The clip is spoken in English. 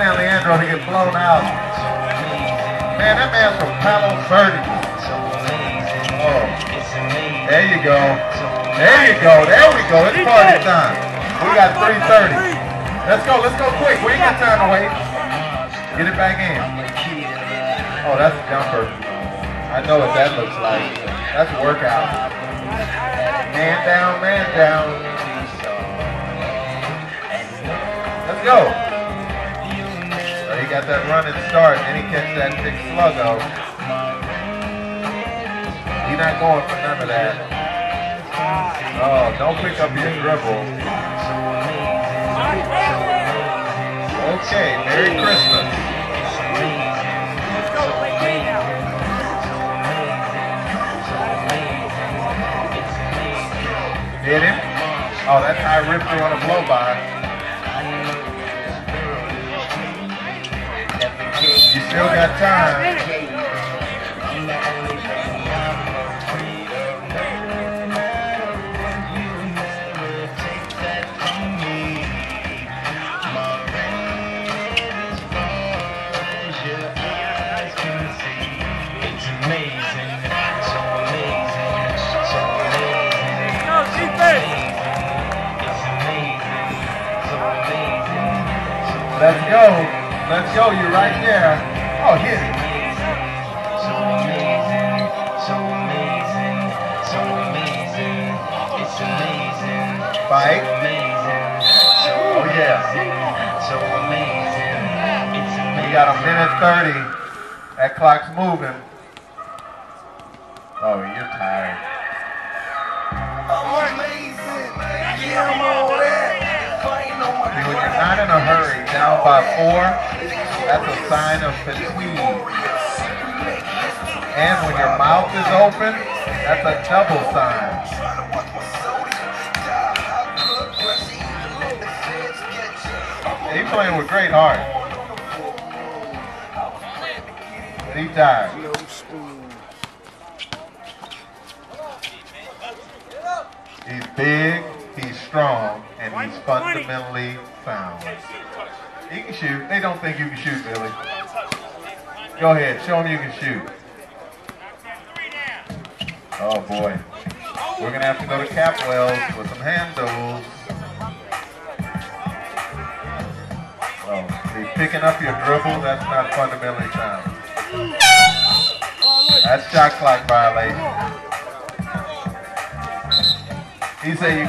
San Leandro to get blown out. Man, that man's from Palo Verde. Oh, there you go. There you go. There we go. It's party time. We got 3.30. Let's go. Let's go quick. We ain't got time to wait. Get it back in. Oh, that's a jumper. I know what that looks like. That's a workout. Man down, man down. Let's go. Got that running start, and he catch that big sluggo. He not going for none of that. Oh, don't pick up your dribble. Okay, Merry Christmas. Hit him. Oh, that's high rip on a blow by. Still got time. Let's go. Let's go. You're right there. Oh, hit it. Fight. Oh, yeah. So amazing. It's amazing. We got a minute 30. That clock's moving. Oh, you're tired. See, when you're not in a hurry, down by four, that's a sign of fatigue. And when your mouth is open, that's a double sign. He's playing with great heart. But he's tired. He's big, he's strong, and he's fundamentally sound. He can shoot. They don't think you can shoot, Billy. Go ahead, show him you can shoot. Oh boy. We're gonna have to go to Capwell's with some handles. Oh, see, picking up your dribble, that's not fundamentally sound. That's shot clock violation. He said you